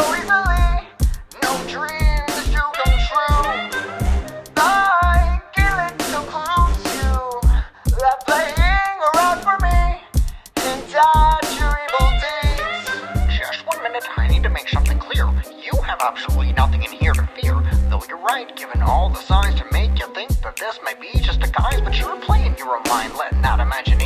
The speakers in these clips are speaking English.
I Just one minute, I need to make something clear. You have absolutely nothing in here to fear. Though you're right, given all the signs to make you think that this may be just a guise, but you're playing your own mind, letting that imagination.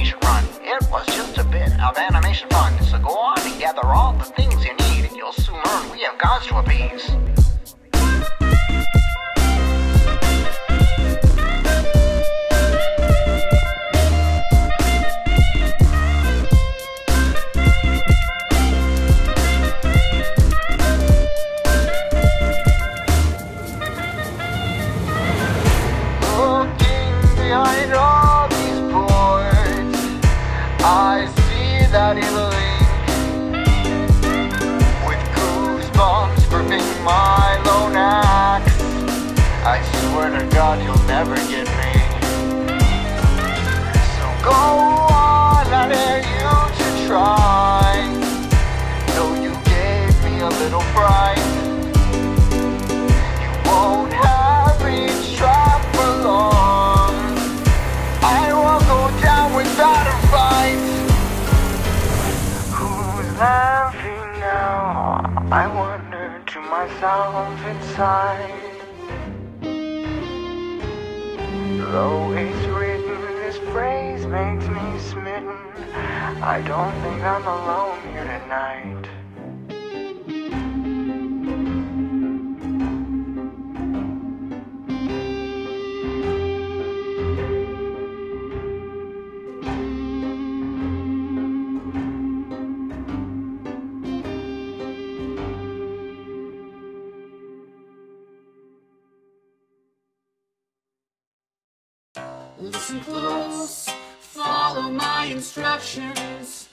Swear to God, you'll never get me. So go on, I dare you to try. Though you gave me a little fright. You won't have each trap for long. I will go down without a fight. Who's laughing now? I wonder to myself inside. Though it's written, this phrase makes me smitten. I don't think I'm alone here tonight. Listen close, follow my instructions.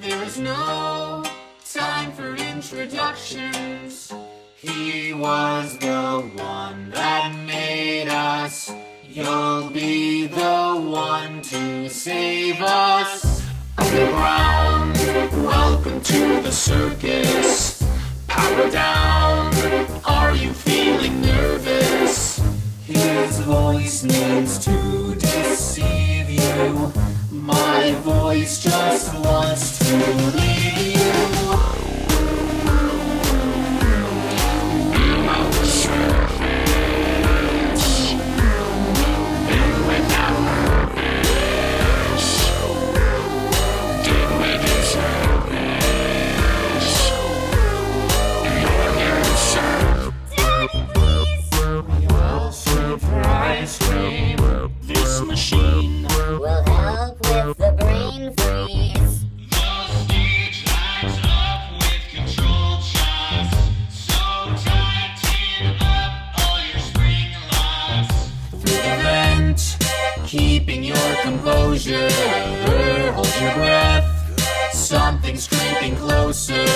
There is no time for introductions. He was the one that made us. You'll be the one to save us. Underground, welcome to the circus. Power down, are you feeling nervous? His voice needs to deceive you. My voice just wants to leave Surprise. This machine will help with the brain freeze. Speech lights up with controlled chance. So up all your spring the vent, keeping your composure. Hold your breath. Something's creeping closer.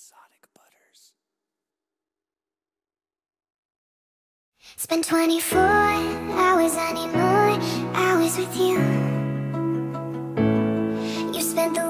exotic butters. Spend 24 hours, anymore, more hours with you. You spent the